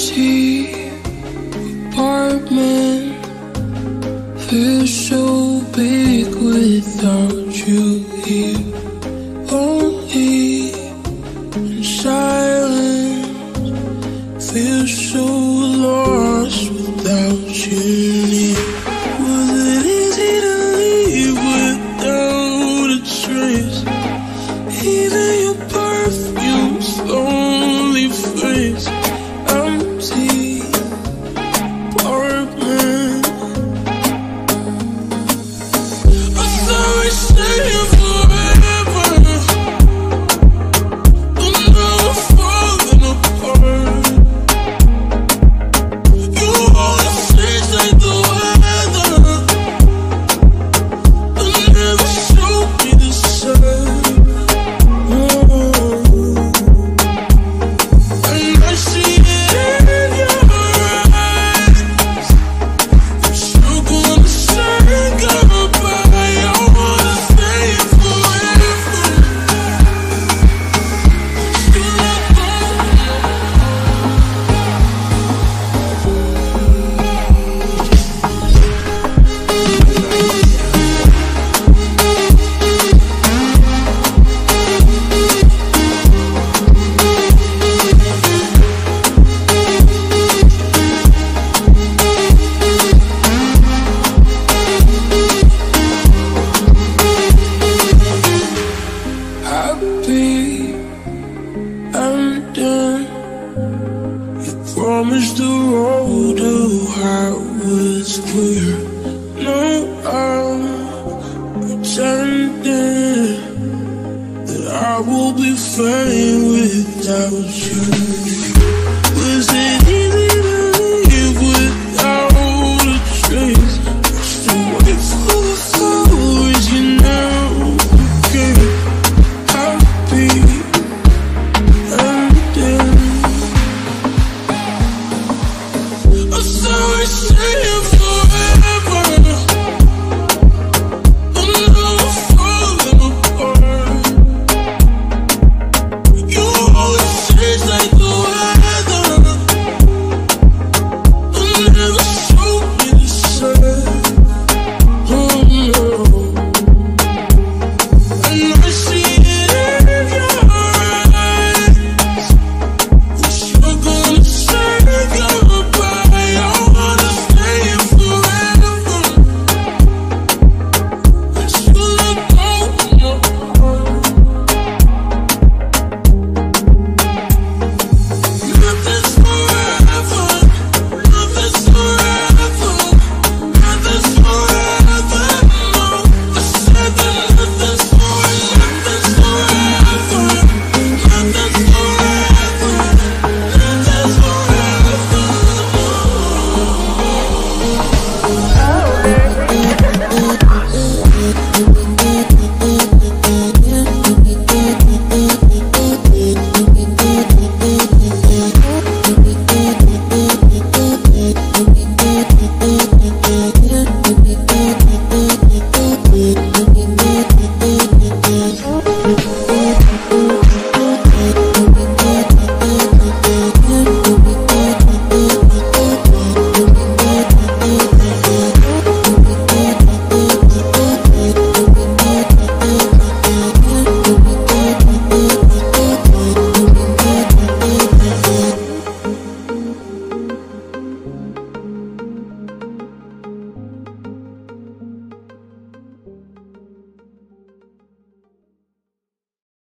empty apartment feels so big without promised the road to her was clear. No, I'm pretending that I will be fine without you. wanna see you.